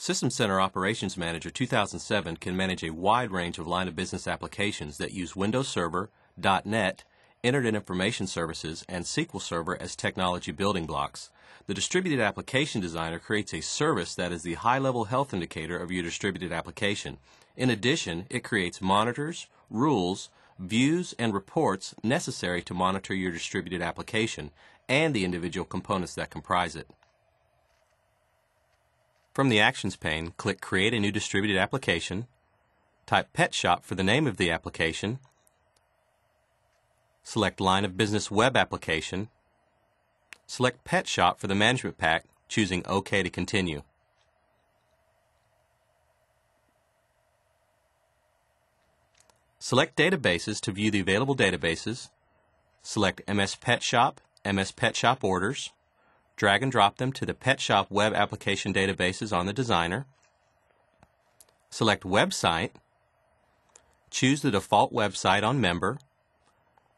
System Center Operations Manager 2007 can manage a wide range of line of business applications that use Windows Server, .NET, Internet Information Services, and SQL Server as technology building blocks. The Distributed Application Designer creates a service that is the high-level health indicator of your distributed application. In addition, it creates monitors, rules, views, and reports necessary to monitor your distributed application and the individual components that comprise it. From the Actions pane, click Create a new distributed application, type Pet Shop for the name of the application, select Line of Business Web Application, select Pet Shop for the management pack, choosing OK to continue. Select Databases to view the available databases, select MS Pet Shop, MS Pet Shop Orders, drag and drop them to the Pet Shop web application databases on the designer. Select Website. Choose the default website on Member.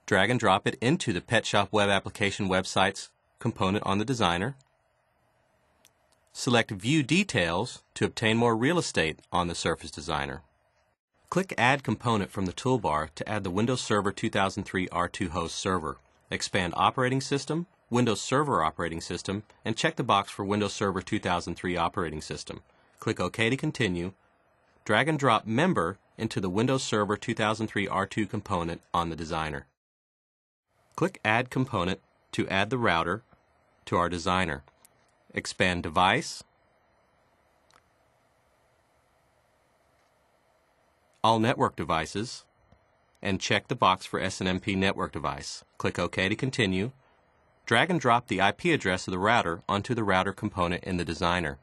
Drag and drop it into the Pet Shop web application websites component on the designer. Select View Details to obtain more real estate on the Surface Designer. Click Add Component from the toolbar to add the Windows Server 2003 R2 host server. Expand Operating System, Windows Server operating system, and check the box for Windows Server 2003 operating system. Click OK to continue. Drag and drop Member into the Windows Server 2003 R2 component on the designer. Click Add Component to add the router to our designer. Expand Device, All Network Devices, and check the box for SNMP network device. Click OK to continue. Drag and drop the IP address of the router onto the router component in the designer.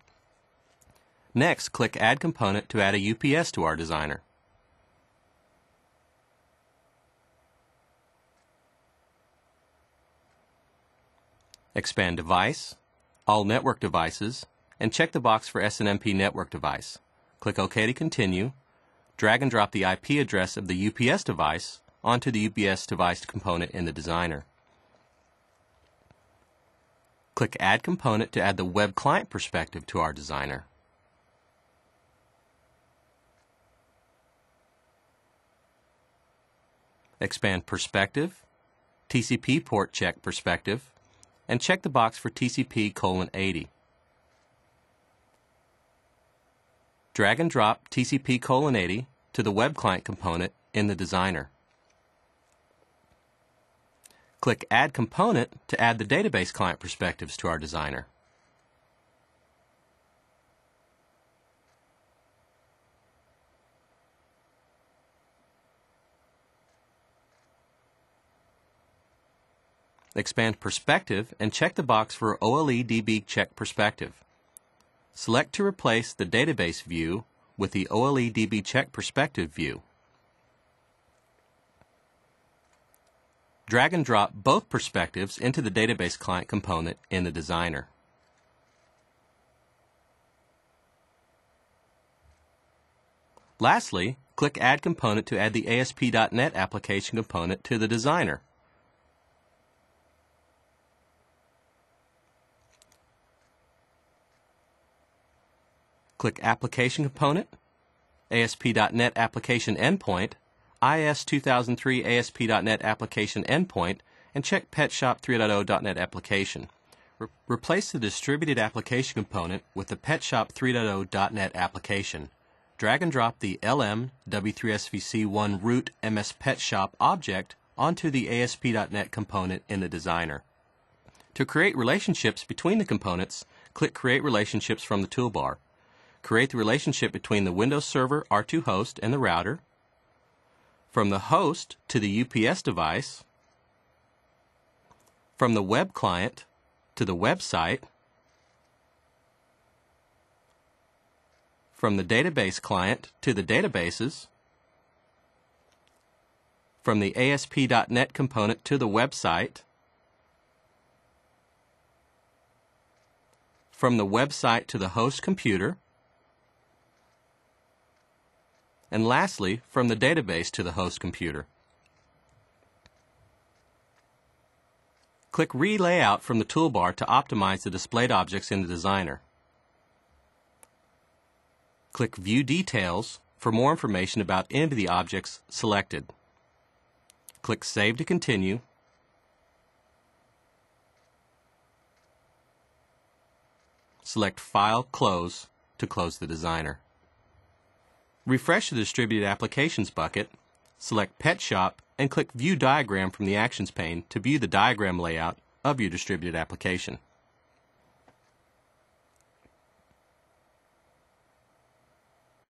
Next, click Add Component to add a UPS to our designer. Expand Device, All Network Devices, and check the box for SNMP Network Device. Click OK to continue. Drag and drop the IP address of the UPS device onto the UPS device component in the designer. Click Add Component to add the Web Client perspective to our designer. Expand Perspective, TCP port check perspective, and check the box for TCP colon 80. Drag and drop TCP colon 80 to the Web Client component in the designer. Click Add Component to add the database client perspectives to our designer. Expand Perspective and check the box for OLE DB Check Perspective. Select to replace the database view with the OLE DB Check Perspective view. Drag and drop both perspectives into the database client component in the designer. Lastly, click Add Component to add the ASP.NET application component to the designer. Click Application Component, ASP.NET Application Endpoint, IIS 2003 ASP.NET Application Endpoint, and check PetShop 3.0.NET Application. Re replace the distributed application component with the PetShop 3.0.NET application. Drag and drop the LM W3SVC1 root MS PetShop object onto the ASP.NET component in the designer. To create relationships between the components, click Create Relationships from the toolbar. Create the relationship between the Windows Server R2 host and the router, from the host to the UPS device, from the web client to the website, from the database client to the databases, from the ASP.NET component to the website, from the website to the host computer, and lastly, from the database to the host computer. Click Relayout from the toolbar to optimize the displayed objects in the designer. Click View Details for more information about any of the objects selected. Click Save to continue. Select File Close to close the designer. Refresh the Distributed Applications bucket, select Pet Shop, and click View Diagram from the Actions pane to view the diagram layout of your distributed application.